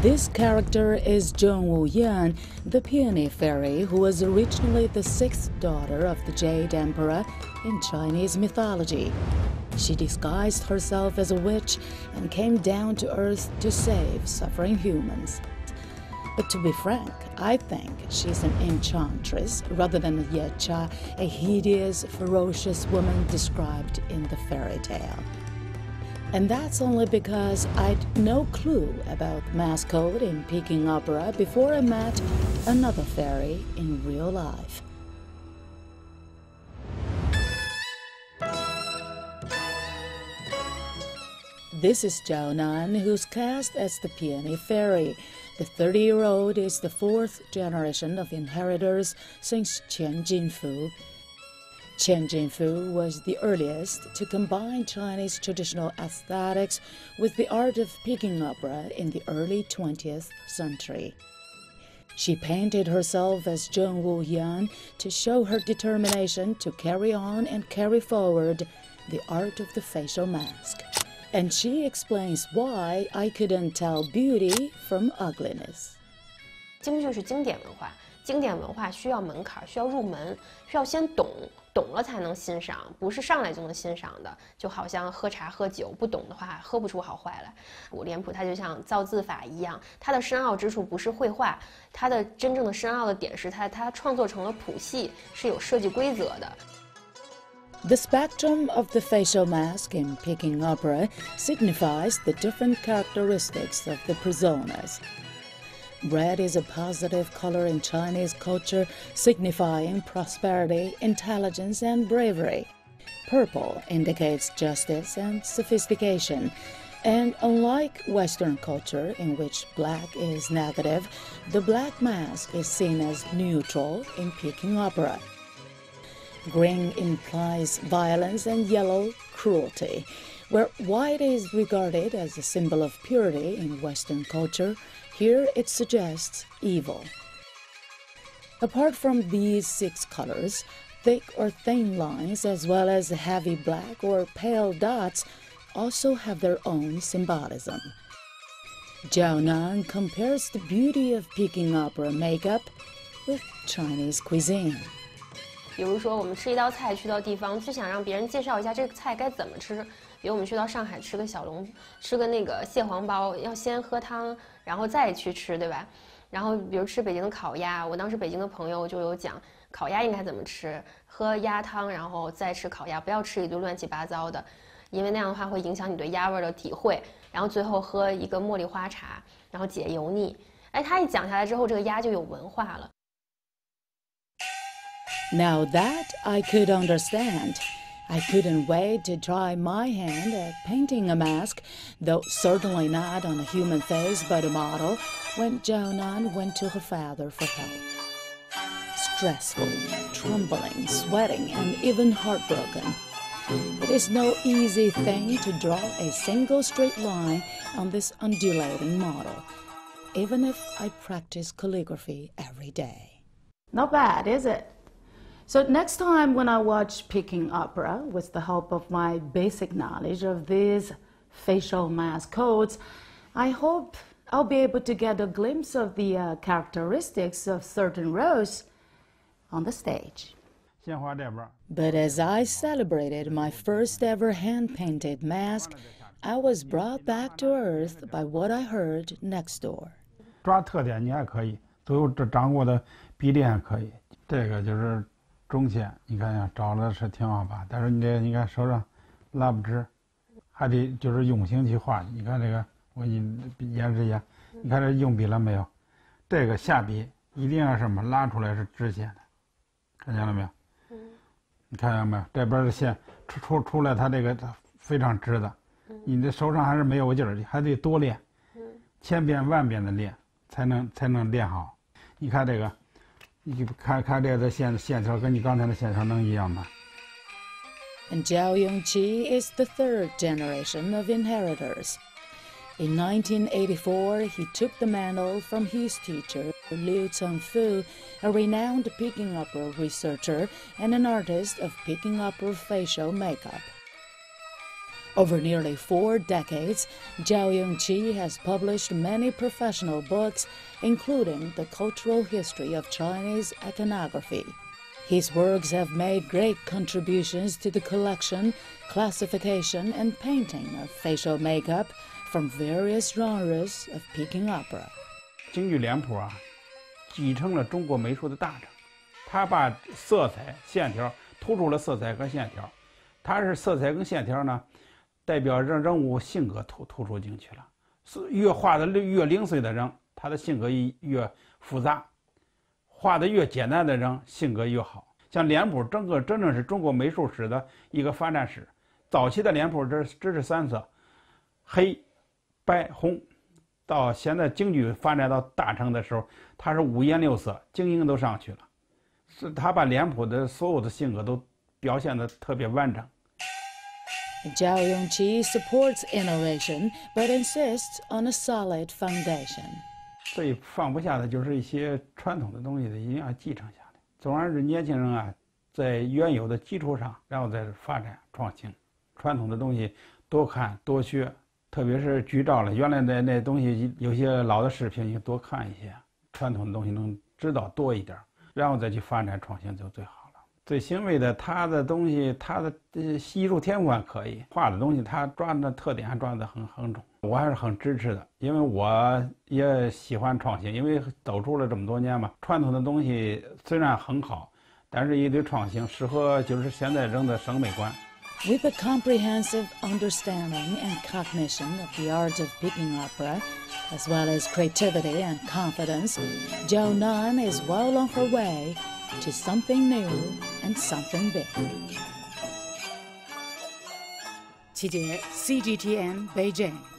This character is Zheng Wuyan, the peony fairy who was originally the sixth daughter of the Jade Emperor in Chinese mythology. She disguised herself as a witch and came down to Earth to save suffering humans. But to be frank, I think she's an enchantress rather than a Yecha, a hideous, ferocious woman described in the fairy tale. And that's only because I'd no clue about mask code in Peking opera before I met another fairy in real life. This is Zhao Nan, who's cast as the Peony Fairy. The 30 year old is the fourth generation of inheritors since Qian Jinfu, Qian Jinfu was the earliest to combine Chinese traditional aesthetics with the art of Peking opera in the early 20th century. She painted herself as Zheng Wu Yan to show her determination to carry on and carry forward the art of the facial mask. And she explains why I couldn't tell beauty from ugliness. 京剧是经典文化，经典文化需要门槛，需要入门，需要先懂懂了才能欣赏，不是上来就能欣赏的。就好像喝茶喝酒，不懂的话喝不出好坏来。我脸谱它就像造字法一样，它的深奥之处不是绘画，它的真正的深奥的点是它它创作成了谱系，是有设计规则的。The spectrum of the facial mask in Peking opera signifies the different characteristics of the personas. Red is a positive color in Chinese culture, signifying prosperity, intelligence, and bravery. Purple indicates justice and sophistication. And unlike Western culture, in which black is negative, the black mask is seen as neutral in Peking opera. Green implies violence and yellow, cruelty. Where white is regarded as a symbol of purity in Western culture, here it suggests evil. Apart from these six colors, thick or thin lines as well as heavy black or pale dots also have their own symbolism. Zhao Nan compares the beauty of Peking opera makeup with Chinese cuisine. 比如说，我们吃一道菜，去到地方最想让别人介绍一下这个菜该怎么吃。 比如我们去到上海吃个小笼，吃个那个蟹黄包，要先喝汤，然后再去吃，对吧？然后比如吃北京的烤鸭，我当时北京的朋友就有讲烤鸭应该怎么吃，喝鸭汤，然后再吃烤鸭，不要吃一堆乱七八糟的，因为那样的话会影响你对鸭味的体会。然后最后喝一个茉莉花茶，然后解油腻。哎，他一讲下来之后，这个鸭就有文化了。Now that I could understand. I couldn't wait to try my hand at painting a mask, though certainly not on a human face but a model, when Zhao Nan went to her father for help. Stressful, trembling, sweating, and even heartbroken. It is no easy thing to draw a single straight line on this undulating model, even if I practice calligraphy every day. Not bad, is it? So next time when I watch Peking Opera, with the help of my basic knowledge of these facial mask codes, I hope I'll be able to get a glimpse of the uh, characteristics of certain roles on the stage. But as I celebrated my first ever hand-painted mask, I was brought back to earth by what I heard next door. 抓特点你还可以，左右这掌握的比例还可以，这个就是中线，你看呀，找的是挺好吧？但是你这你看手上拉不直，还得就是用心去画。你看这个，我给你演示一下。你看这用笔了没有？这个下笔一定要什么拉出来是直线的，看见了没有？嗯。你看见没有？这边的线出出出来，它这个它非常直的。你的手上还是没有劲儿，还得多练。嗯。千遍万遍的练，才能才能练好。你看这个。And Zhao Yongqi is the third generation of inheritors. In 1984, he took the mantle from his teacher, Liu Zengfu, a renowned Peking opera researcher and an artist of Peking opera facial makeup. Over nearly four decades, Zhao Yongqi has published many professional books, including The Cultural History of Chinese Iconography. His works have made great contributions to the collection, classification, and painting of facial makeup from various genres of Peking opera. 京剧脸谱啊，继承了中国美术的大成，他把色彩、线条突出了色彩和线条，它是色彩跟线条呢。 代表人人物性格突突出进去了，是越画的越零碎的人，他的性格越复杂；画的越简单的人，性格越好。像脸谱，整个真正是中国美术史的一个发展史。早期的脸谱这这是三色，黑、白、红，到现在京剧发展到大成的时候，它是五颜六色，精英都上去了，是他把脸谱的所有的性格都表现的特别完整。Zhao Yongqi supports innovation but insists on a solid foundation. 最放不下的就是一些传统的东西，一定要继承下来。总而言之，年轻人啊，在原有的基础上，然后再发展创新。传统的东西多看多学，特别是剧照了，原来的那东西有些老的视频，你多看一些，传统的东西能知道多一点，然后再去发展创新就最好。最欣慰的，他的东西，他的艺术天赋还可以，画的东西他抓的特点还抓得很很重，我还是很支持的，因为我也喜欢创新，因为走出了这么多年嘛，传统的东西虽然很好，但是也得创新，适合就是现在人的审美观。With a comprehensive understanding and cognition of the art of Peking opera, as well as creativity and confidence, Zhao Nan is well on her way to something new something big. CGTN Beijing.